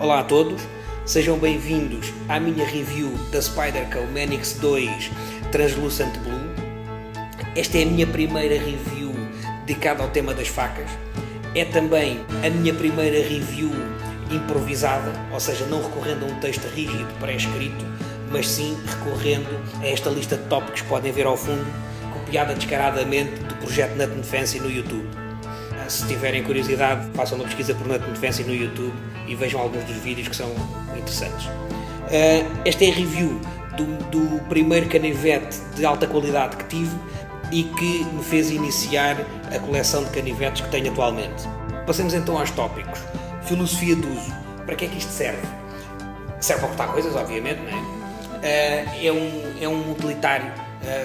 Olá a todos, sejam bem-vindos à minha review da Spyderco Manix 2 Translucent Blue. Esta é a minha primeira review dedicada ao tema das facas. É também a minha primeira review improvisada, ou seja, não recorrendo a um texto rígido pré-escrito, mas sim recorrendo a esta lista de tópicos que podem ver ao fundo, copiada descaradamente projeto Nut Fancy no YouTube. Se tiverem curiosidade, façam uma pesquisa por Nut Fancy no YouTube e vejam alguns dos vídeos que são interessantes. Esta é a review do, do primeiro canivete de alta qualidade que tive e que me fez iniciar a coleção de canivetes que tenho atualmente. Passemos então aos tópicos. Filosofia de uso. Para que é que isto serve? Serve para cortar coisas, obviamente, não é? É um, é um utilitário,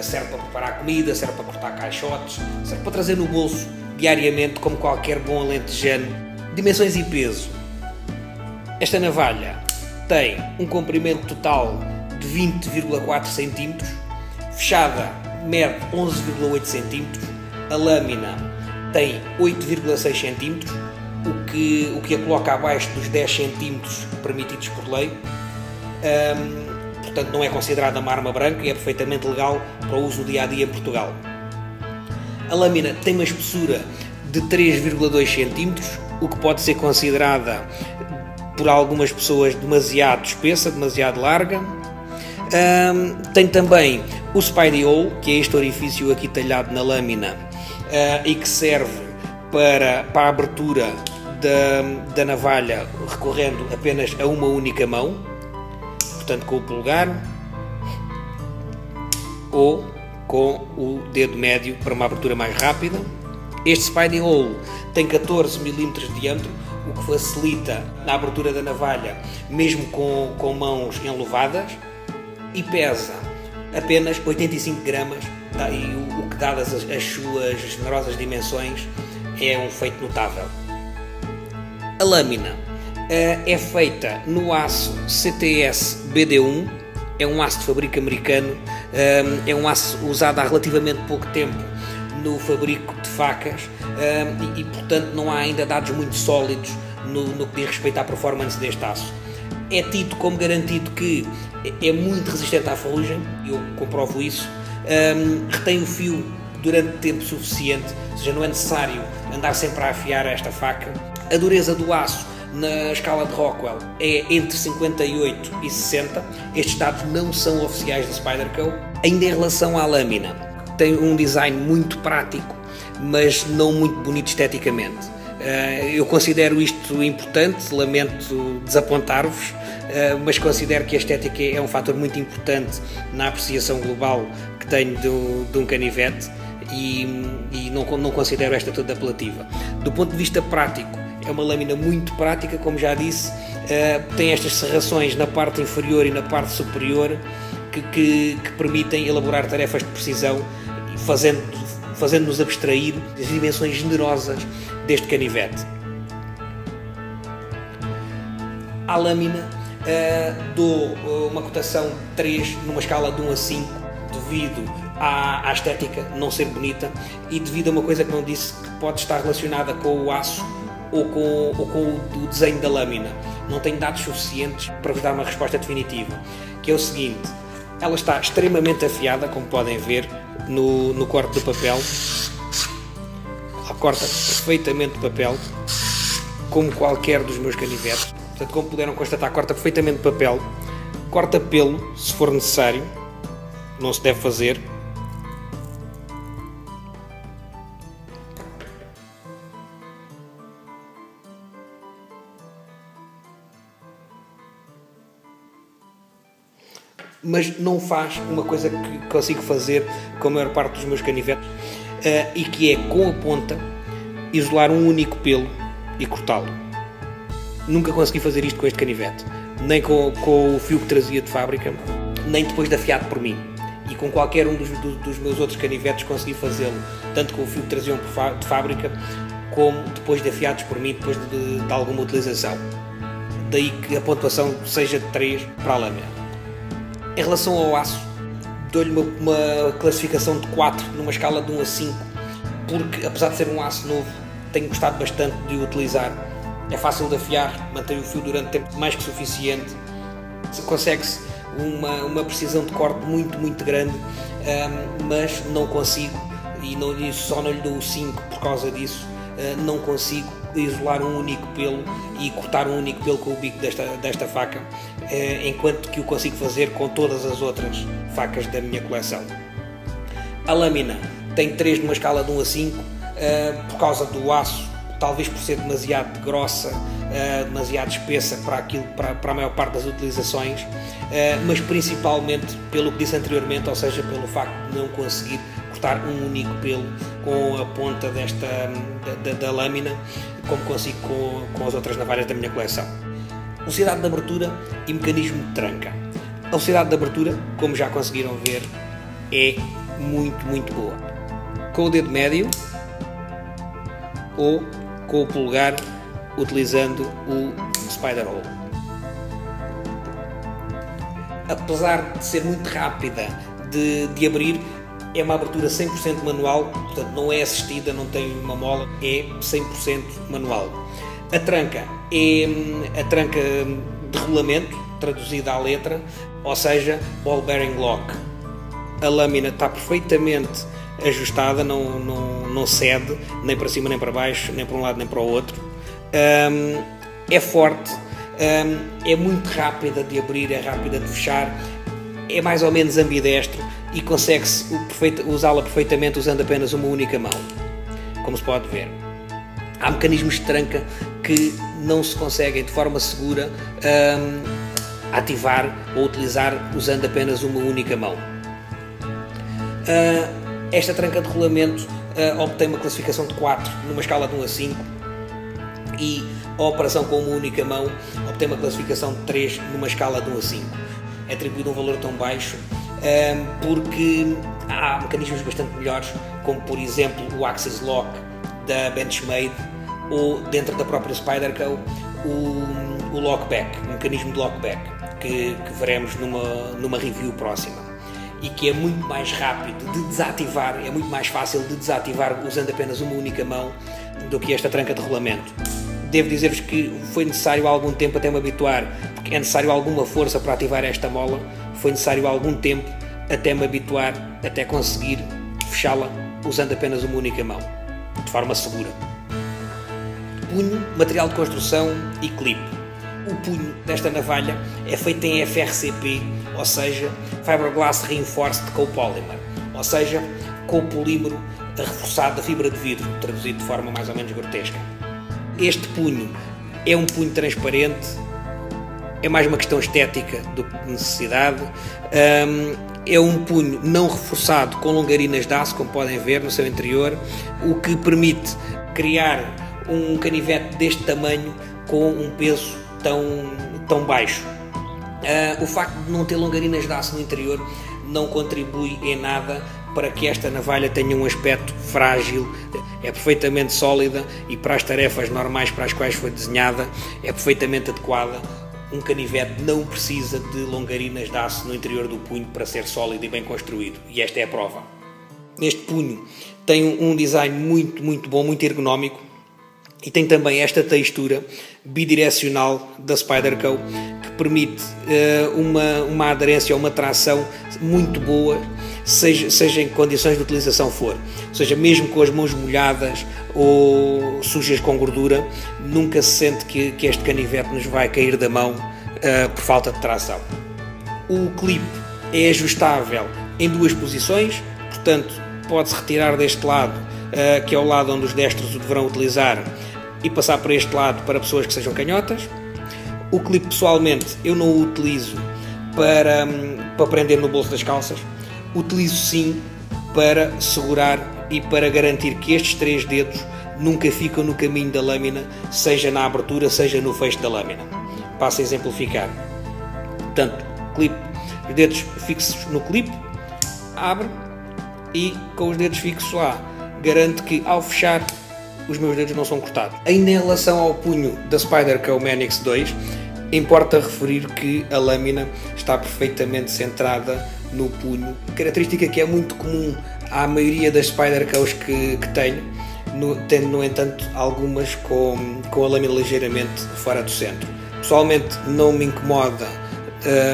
serve para preparar comida, serve para cortar caixotes, serve para trazer no bolso diariamente, como qualquer bom alentejano. Dimensões e peso. Esta navalha tem um comprimento total de 20,4 cm, fechada mede 11,8 cm, a lâmina tem 8,6 cm, o que, o que a coloca abaixo dos 10 cm permitidos por lei. Um, portanto, não é considerada uma arma branca e é perfeitamente legal para o uso dia a dia em Portugal. A lâmina tem uma espessura de 3,2 cm, o que pode ser considerada por algumas pessoas demasiado espessa, demasiado larga. Um, tem também o Spidey Hole, que é este orifício aqui talhado na lâmina uh, e que serve para, para a abertura da, da navalha recorrendo apenas a uma única mão, portanto com o polegar ou com o dedo médio para uma abertura mais rápida. Este Spidey Hole tem 14 mm de diâmetro, o que facilita na abertura da navalha, mesmo com, com mãos enluvadas, e pesa apenas 85 gramas, tá? e o, o que, dadas as, as suas generosas dimensões, é um feito notável. A lâmina é feita no aço CTS BD1, é um aço de fabrico americano, uh, é um aço usado há relativamente pouco tempo no fabrico de facas uh, e, portanto, não há ainda dados muito sólidos no, no que diz respeito à performance deste aço. É tido como garantido que é muito resistente à ferrugem, eu comprovo isso, um, retém o fio durante tempo suficiente, ou seja, não é necessário andar sempre a afiar esta faca. A dureza do aço na escala de Rockwell é entre 58 e 60. Estes dados não são oficiais da Spyderco. Ainda em relação à lâmina, tem um design muito prático, mas não muito bonito esteticamente. Eu considero isto importante, lamento desapontar-vos, mas considero que a estética é um fator muito importante na apreciação global que tenho de, de um canivete e, e não, não considero esta toda apelativa. Do ponto de vista prático, é uma lâmina muito prática, como já disse, uh, tem estas serrações na parte inferior e na parte superior que, que, que permitem elaborar tarefas de precisão, fazendo fazendo-nos abstrair das dimensões generosas deste canivete. À lâmina uh, dou uma cotação de 3 numa escala de 1 a 5 devido à, à, estética não ser bonita e devido a uma coisa que não disse que pode estar relacionada com o aço ou com, ou com o, desenho da lâmina. Não tenho dados suficientes para vos dar uma resposta definitiva, que é o seguinte, ela está extremamente afiada, como podem ver no, no corte do papel. Ela corta perfeitamente o papel, como qualquer dos meus canivetes. Portanto, como puderam constatar, corta perfeitamente o papel. Corta pelo, se for necessário. Não se deve fazer. Mas não faz uma coisa que consigo fazer com a maior parte dos meus canivetes uh, e que é com a ponta isolar um único pelo e cortá-lo. Nunca consegui fazer isto com este canivete, nem com, com, o fio que trazia de fábrica, nem depois de afiado por mim. E com qualquer um dos, dos, dos meus outros canivetes consegui fazê-lo, tanto com o fio que traziam de fábrica, como depois de afiados por mim, depois de, de alguma utilização. Daí que a pontuação seja de 3 para a lâmina. Em relação ao aço, dou-lhe uma, uma, classificação de 4 numa escala de 1 a 5 porque apesar de ser um aço novo, tenho gostado bastante de o utilizar. É fácil de afiar, mantém o fio durante tempo mais que suficiente, consegue-se uma, uma precisão de corte muito, muito grande, um, mas não consigo, e, não, só não lhe dou o 5 por causa disso, uh, não consigo isolar um único pelo e cortar um único pelo com o bico desta, desta faca, enquanto que o consigo fazer com todas as outras facas da minha coleção. A lâmina tem 3 numa escala de 1 a 5, uh, por causa do aço, talvez por ser demasiado grossa, uh, demasiado espessa para, aquilo, para, a maior parte das utilizações, mas principalmente pelo que disse anteriormente, ou seja, pelo facto de não conseguir cortar um único pelo com a ponta desta, da, da, da lâmina, como consigo com, com as outras navalhas da minha coleção. Velocidade de abertura e mecanismo de tranca. A velocidade de abertura, como já conseguiram ver, é muito, muito boa. Com o dedo médio ou com o polegar utilizando o Spider Hole. Apesar de ser muito rápida de, de abrir, é uma abertura 100% manual, portanto não é assistida, não tem uma mola, é 100% manual. A tranca é a tranca de rolamento, traduzida à letra, ou seja, ball bearing lock. A lâmina está perfeitamente ajustada, não, não, não cede nem para cima nem para baixo, nem para um lado nem para o outro. Um, é forte, um, é muito rápida de abrir, é rápida de fechar, é mais ou menos ambidestro e consegue-se usá-la perfeitamente usando apenas uma única mão, como se pode ver. Há mecanismos de tranca que não se conseguem de forma segura um, ativar ou utilizar usando apenas uma única mão. Uh, esta tranca de rolamento uh, obtém uma classificação de 4 numa escala de 1 a 5 e a operação com uma única mão obtém uma classificação de 3 numa escala de 1 a 5. É atribuído um valor tão baixo uh, porque há mecanismos bastante melhores, como por exemplo o Axis Lock da Benchmade ou dentro da própria Spyderco o, o Lockback, o mecanismo de Lockback que, que veremos numa, numa review próxima e que é muito mais rápido de desativar, é muito mais fácil de desativar usando apenas uma única mão do que esta tranca de rolamento. Devo dizer-vos que foi necessário algum tempo até me habituar, porque é necessário alguma força para ativar esta mola, foi necessário algum tempo até me habituar, até conseguir fechá-la usando apenas uma única mão, de forma segura. Punho, material de construção e clipe. O punho desta navalha é feito em FRCP ou seja, Fiberglass Reinforced Copolymer, ou seja, copolímero reforçado da fibra de vidro, traduzido de forma mais ou menos grotesca. Este punho é um punho transparente, é mais uma questão estética do que de necessidade. Um, é um punho não reforçado com longarinas de aço, como podem ver no seu interior, o que permite criar um canivete deste tamanho com um peso tão, tão baixo. Uh, o facto de não ter longarinas de aço no interior não contribui em nada para que esta navalha tenha um aspecto frágil, é perfeitamente sólida e para as tarefas normais para as quais foi desenhada é perfeitamente adequada. Um canivete não precisa de longarinas de aço no interior do punho para ser sólido e bem construído, e esta é a prova. Este punho tem um design muito, muito bom, muito ergonómico e tem também esta textura bidirecional da Spyderco permite uh, uma, uma aderência uma tração muito boa, seja, seja em que condições de utilização for. Ou seja, mesmo com as mãos molhadas ou sujas com gordura, nunca se sente que, que este canivete nos vai cair da mão uh, por falta de tração. O clipe é ajustável em duas posições, portanto, pode-se retirar deste lado, uh, que é o lado onde os destros o deverão utilizar, e passar para este lado para pessoas que sejam canhotas o clipe pessoalmente eu não o utilizo para, hum, para prender no bolso das calças. Utilizo sim para segurar e para garantir que estes três dedos nunca ficam no caminho da lâmina, seja na abertura, seja no fecho da lâmina. Passo a exemplificar. Portanto, clipe, os dedos fixos no clipe, abre e com os dedos fixos lá, garanto que ao fechar os meus dedos não são cortados. Ainda em relação ao punho da Spyderco Manix 2, Importa referir que a lâmina está perfeitamente centrada no punho, característica que é muito comum à maioria das Spider Cows que, que tenho, no, tendo no entanto algumas com, com a lâmina ligeiramente fora do centro. Pessoalmente não me incomoda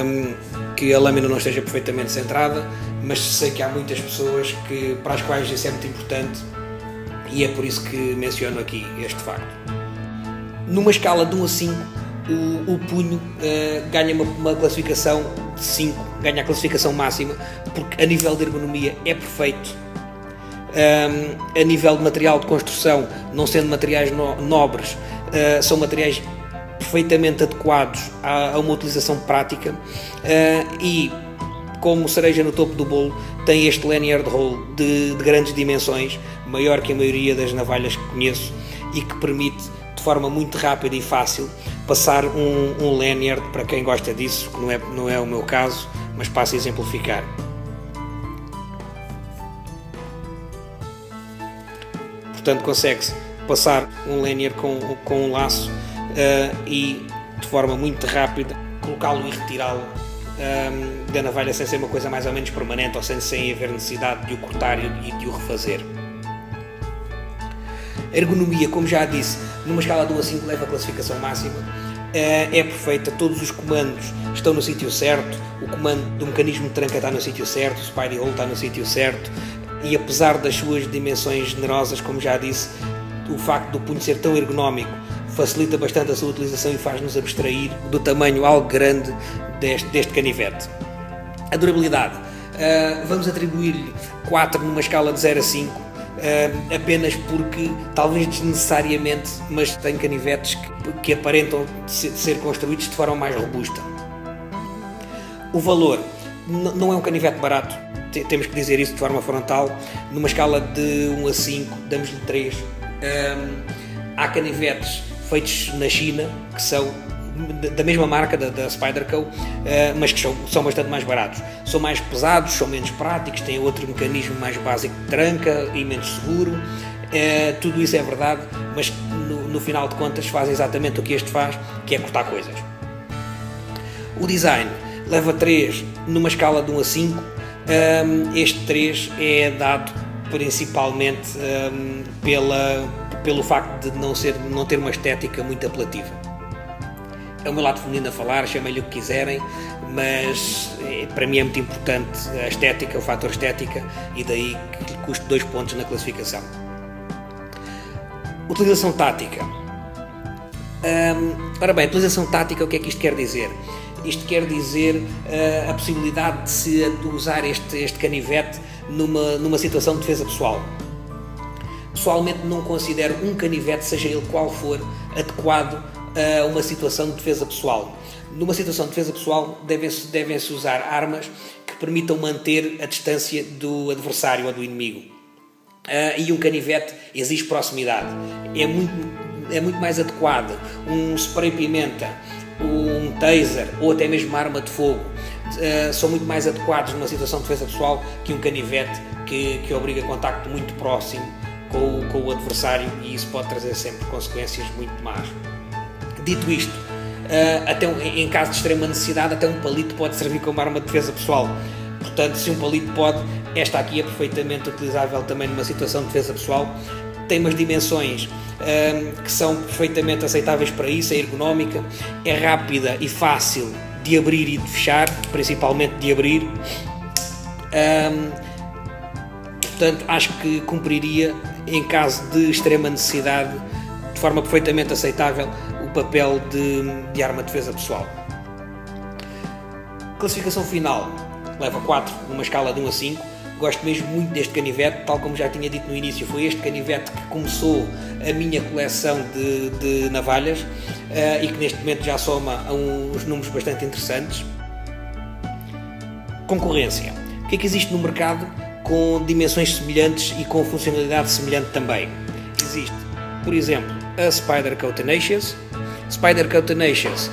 um, que a lâmina não esteja perfeitamente centrada, mas sei que há muitas pessoas que, para as quais isso é muito importante e é por isso que menciono aqui este facto. Numa escala de 1 a 5, o, o punho uh, ganha uma, uma, classificação de 5, ganha a classificação máxima, porque a nível de ergonomia é perfeito. Um, a nível de material de construção, não sendo materiais no, nobres, uh, são materiais perfeitamente adequados a, a uma utilização prática uh, e como cereja no topo do bolo, tem este lanyard hole de, de, grandes dimensões, maior que a maioria das navalhas que conheço e que permite de forma muito rápida e fácil passar um, um lanyard para quem gosta disso, que não é, não é o meu caso, mas passo a exemplificar. Portanto, consegue-se passar um lanyard com, com um laço uh, e de forma muito rápida colocá-lo e retirá-lo um, da navalha sem ser uma coisa mais ou menos permanente ou sem, sem haver necessidade de o cortar e de o refazer. Ergonomia, como já disse, numa escala de 1 a 5 leva a classificação máxima. Uh, é perfeita, todos os comandos estão no sítio certo, o comando do mecanismo de tranca está no sítio certo, o Spidey Hole está no sítio certo, e apesar das suas dimensões generosas, como já disse, o facto do punho ser tão ergonómico facilita bastante a sua utilização e faz-nos abstrair do tamanho algo grande deste, deste canivete. A durabilidade. Uh, vamos atribuir-lhe 4 numa escala de 0 a 5, uh, ah, apenas porque, talvez desnecessariamente, mas tem canivetes que, que aparentam ser, ser construídos de forma mais robusta. O valor não é um canivete barato, temos que dizer isso de forma frontal. Numa escala de 1 a 5, damos-lhe 3. Um, há canivetes feitos na China que são da mesma marca da, da Spyderco, uh, mas que são, são bastante mais baratos. São mais pesados, são menos práticos, têm outro mecanismo mais básico de tranca e menos seguro. Uh, tudo isso é verdade, mas no, no, final de contas faz exatamente o que este faz, que é cortar coisas. O design leva 3 numa escala de 1 a 5. Um, ehm, este 3 é dado principalmente pela, pelo facto de não, ser, não ter uma estética muito apelativa. É o meu lado feminino a falar, chamem-lhe o que quiserem, mas é, para mim é muito importante a estética, o fator estética, e daí que lhe custe dois pontos na classificação. Utilização tática. Hum, ora bem, utilização tática, o que é que isto quer dizer? Isto quer dizer uh, a possibilidade de se usar este, este canivete numa, numa situação de defesa pessoal. Pessoalmente não considero um canivete, seja ele qual for, adequado a uma situação de defesa pessoal. Numa situação de defesa pessoal devem-se devem -se usar armas que permitam manter a distância do adversário ou do inimigo. Uh, e um canivete exige proximidade. É muito, é muito mais adequado um spray pimenta, um taser ou até mesmo uma arma de fogo. Uh, são muito mais adequados numa situação de defesa pessoal que um canivete que, que obriga contacto muito próximo com, com o adversário e isso pode trazer sempre consequências muito más. Dito isto, uh, até um, em caso de extrema necessidade, até um palito pode servir como arma de defesa pessoal. Portanto, se um palito pode, esta aqui é perfeitamente utilizável também numa situação de defesa pessoal. Tem umas dimensões uh, que são perfeitamente aceitáveis para isso, é ergonómica, é rápida e fácil de abrir e de fechar, principalmente de abrir. Um, portanto, acho que cumpriria, em caso de extrema necessidade, de forma perfeitamente aceitável, o papel de, de arma de defesa pessoal. Classificação final leva 4 numa escala de 1 a 5. Gosto mesmo muito deste canivete, tal como já tinha dito no início, foi este canivete que começou a minha coleção de, de navalhas uh, e que neste momento já soma a uns números bastante interessantes. Concorrência. O que é que existe no mercado com dimensões semelhantes e com funcionalidade semelhante também? Existe, por exemplo, a Spyderco Tenacious, Spyder Tenacious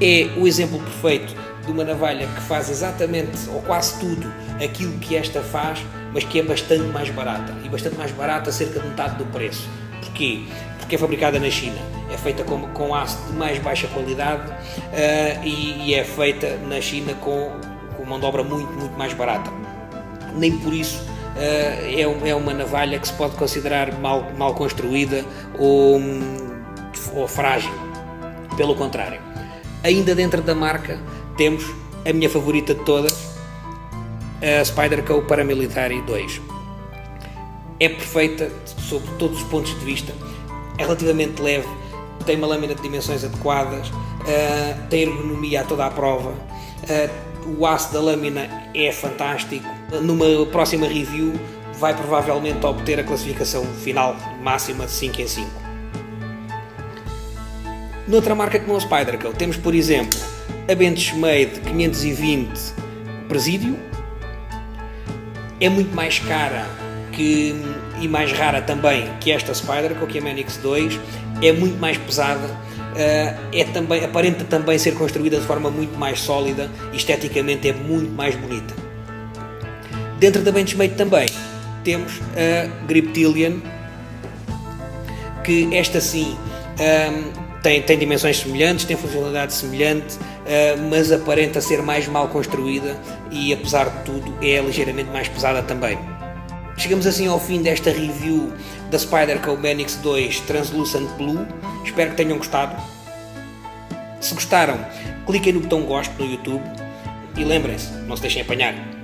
é o exemplo perfeito de uma navalha que faz exatamente ou quase tudo aquilo que esta faz, mas que é bastante mais barata e bastante mais barata, cerca de metade do preço. Porquê? Porque é fabricada na China, é feita com, com aço de mais baixa qualidade uh, e, e, é feita na China com, com mão de obra muito, muito mais barata. Nem por isso é, é uma navalha que se pode considerar mal, mal construída ou, ou frágil. Pelo contrário. Ainda dentro da marca temos a minha favorita de todas, a Spyderco Paramilitary 2. É perfeita sob todos os pontos de vista, é relativamente leve, tem uma lâmina de dimensões adequadas, uh, tem ergonomia a toda a prova, uh, o aço da lâmina é fantástico. Numa próxima review vai provavelmente obter a classificação final máxima de 5 em 5. Noutra marca como a Spyderco temos por exemplo a Benchmade 520 Presídio, é muito mais cara que, e mais rara também que esta Spyderco, que a Manix 2, é muito mais pesada, uh, é também, aparenta também ser construída de forma muito mais sólida e esteticamente é muito mais bonita. Dentro da Benchmade também temos a Griptilian, que esta sim um, tem, tem dimensões semelhantes, tem funcionalidade semelhante, uh, mas aparenta ser mais mal construída e, apesar de tudo, é ligeiramente mais pesada também. Chegamos assim ao fim desta review da Spyderco Manix 2 Translucent Blue. Espero que tenham gostado. Se gostaram, cliquem no botão gosto no YouTube e lembrem-se, não se deixem apanhar.